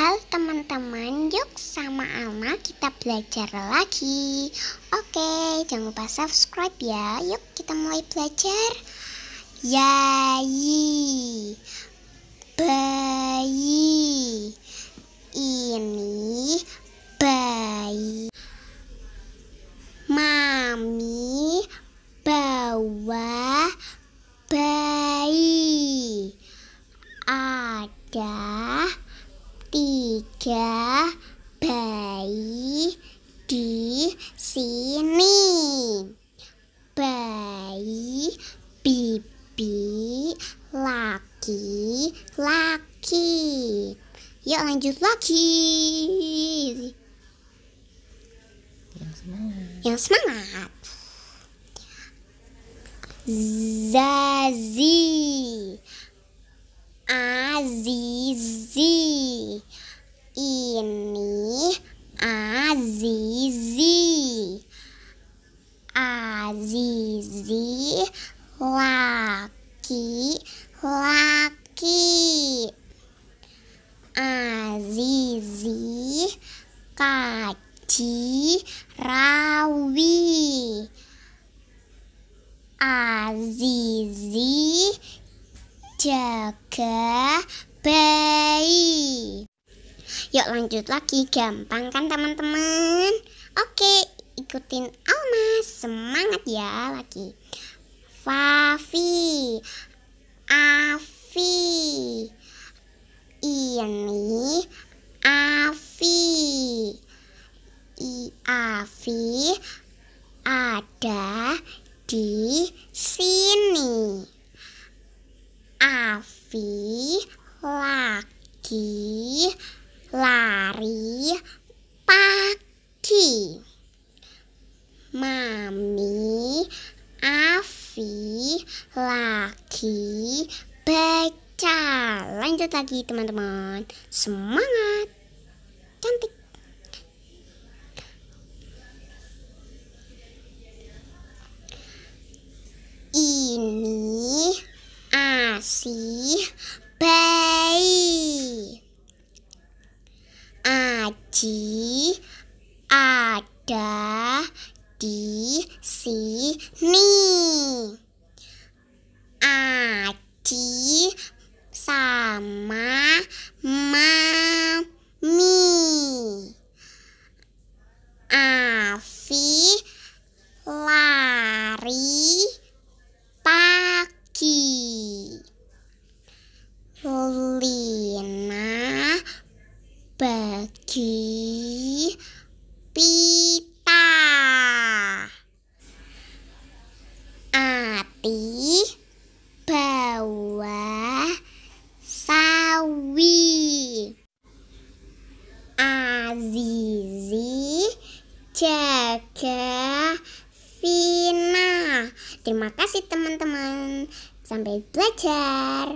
Halo teman-teman, yuk sama Alma kita belajar lagi. Oke, jangan lupa subscribe ya. Yuk kita mulai belajar. Yayi Bayi. Ini bayi. Mami bawa bayi. Ada tiga bayi di sini. Bayi bibi laki-laki. Yuk lanjut lagi. Yang semangat. Yang semangat. Zazi. Azizi Ini Azizi Azizi Laki Laki Azizi Kaji Rawi Azizi jaga bayi. Yuk lanjut lagi, gampang kan teman-teman? Oke, ikutin Alma, semangat ya lagi. Fafi, Afi, ini Afi, I Afi ada di sini. Afi lagi lari pagi. Mami Afi lagi baca. Lanjut lagi teman-teman. Semangat. Cantik. Ini Asih bayi Aji ada ดีสีนี่อาทิสามมามามีอาฟี jaga Vina. Terima kasih teman-teman. Sampai belajar